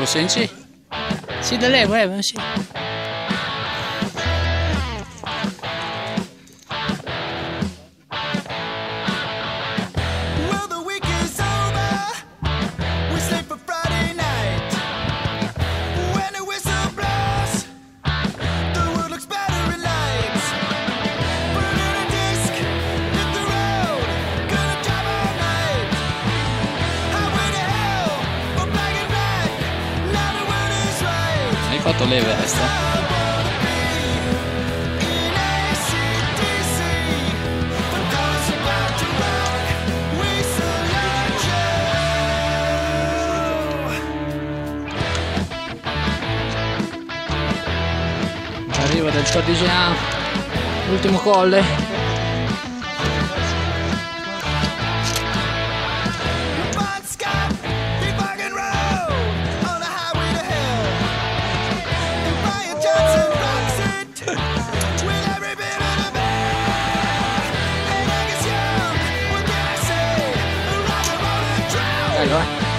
我嫌弃骑得累我也不用骑行。fatto l'Everest arriva del Cordicea ultimo colle 加油啊